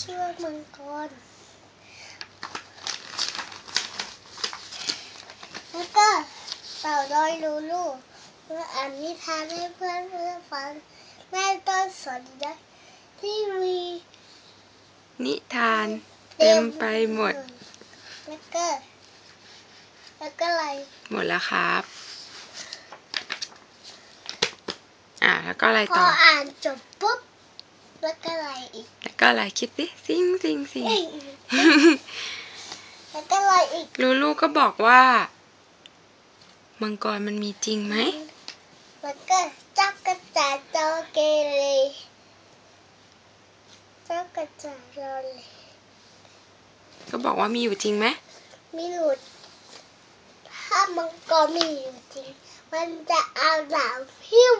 ชื่อมังกร แล้วก็เต่าน้อยลูลูเมื่ออ่านนิทานให้เพื่อนเพื่อนฟังแม่ต้นสนได้ที่มีนิทานเต็มไปหมด แล้วก็แล้วก็อะไร หมดแล้วครับ อ่าแล้วก็อะไรพต่อออ่านจบปุ๊บ แล้วก็อะไรอีกแล้วก็อะไรคิดดิซิงซิงซิงเอ้ยแล้วก็อะไรอีกลูลูก็บอกว่า มังกรมันมีจริงไหมแล้วก็จักรจันทร์โตเกเรจักรจันทร์โตเลก็บอกว่ามีอยู่จริงไหมไม่หลุดถ้ามังกรมีอยู่จริง มันจะเอาหนามพิ้ว